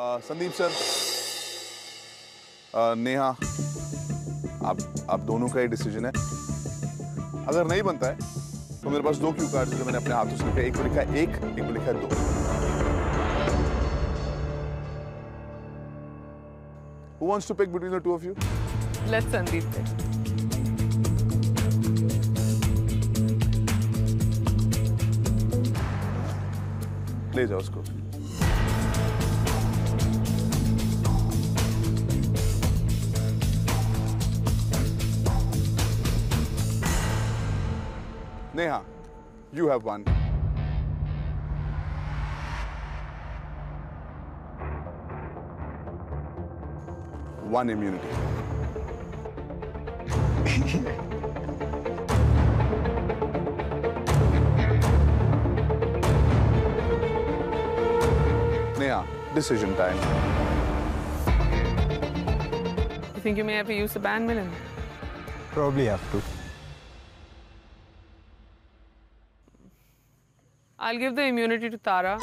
Sandeep sir अ, नेहा आप आप दोनों का ही डिसीज़न है अगर नहीं बनता है तो मेरे पास दो क्यू कार्ड जो मैंने अपने हाथों से लिखा एक पे लिखा है एक एक पे लिखा है दो Who wants to pick between the two of you? Let Sandeep pick. ले जाओ उसको Neha, you have won. One immunity. Neha, decision time. You think you may have to use the ban, Milan? Probably have to. I'll give the immunity to Tara.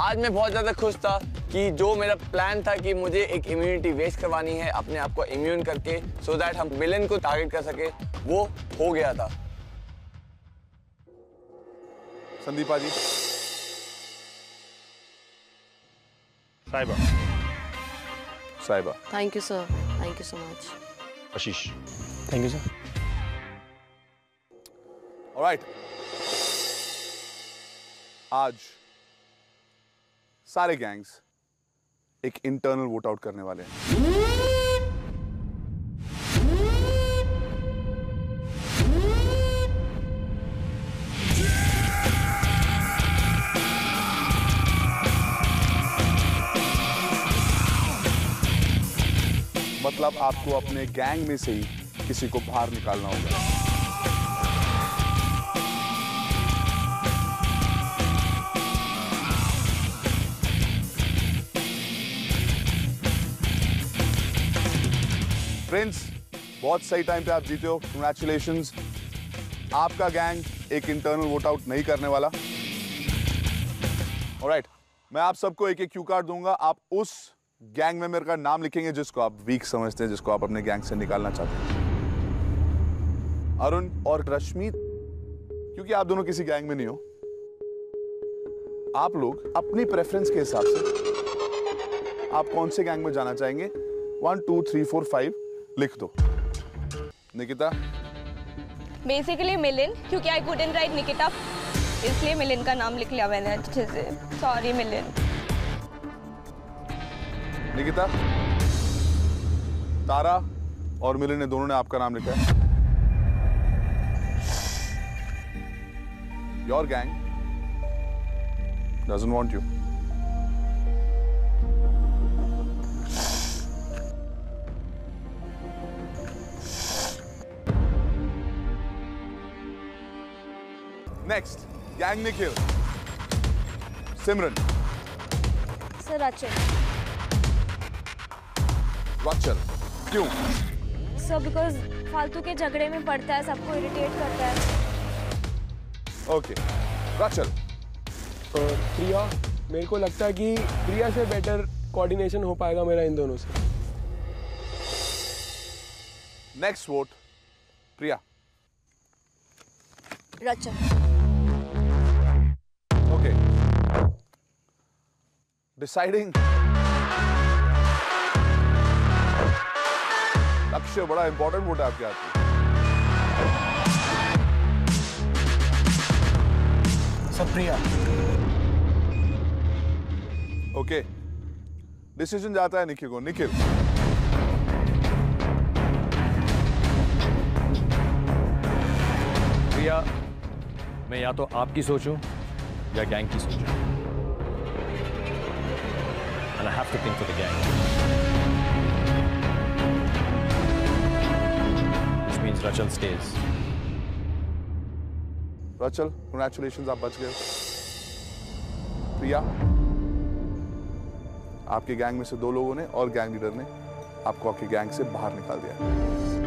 आज मैं बहुत ज़्यादा खुश था कि जो मेरा प्लान था कि मुझे एक इम्यूनिटी वेस्ट करवानी है अपने आप को इम्यून करके सो so दैट हम मिलन को टारगेट कर सके वो हो गया था। Sandeepa ji. Sahiba. Sahiba. Thank you sir thank you so much Ashish. Thank you sir. Alright आज सारे गैंग्स एक इंटरनल वोट आउट करने वाले हैं। मतलब आपको अपने गैंग में से ही किसी को बाहर निकालना होगा। फ्रेंड्स बहुत सही टाइम पे आप जीते हो। कंग्रेचुलेशन आपका गैंग एक इंटरनल वोट आउट नहीं करने वाला। ऑलराइट मैं आप सबको एक एक क्यू कार्ड दूँगा। आप उस गैंग मेंबर का नाम लिखेंगे जिसको आप वीक समझते हैं, जिसको आप अपने गैंग से निकालना चाहते हैं। अरुण और रश्मि, क्योंकि आप दोनों किसी गैंग में नहीं हो। आप लोग अपनी प्रेफरेंस के हिसाब से आप कौन से गैंग में जाना चाहेंगे? One two three four five लिख दो। निकिता? बेसिकली मिलिन क्योंकि आई कुडंट राइट निकिता। इसलिए मिलिन का नाम लिख लिया मैंने अच्छे से। सॉरी मिलिन। निकिता? तारा और मिलिन ने दोनों ने आपका नाम लिखा है। Your gang doesn't want you next gang Nikhil Simran sir अच्छे रचल क्यों सर बिकॉज़ फालतू के झगड़े में पड़ता है सबको इरिटेट करता है। ओके रचल प्रिया मेरे को लगता है कि प्रिया से बेटर कोऑर्डिनेशन हो पाएगा मेरा इन दोनों से। Next vote Priya. रचन ओके डिसाइडिंग लक्ष्य बड़ा इंपॉर्टेंट वोट है आपके हाथ में सप्रिया ओके डिसीज़न जाता है निखिल को निखिल मैं या तो आपकी सोचूं या गैंग की सोचूं। And I have to think for the gang. Which means Rachel stays. Rachel congratulation आप बच गए। प्रिया, आपके गैंग में से दो लोगों ने और गैंग लीडर ने आपको आपके गैंग से बाहर निकाल दिया।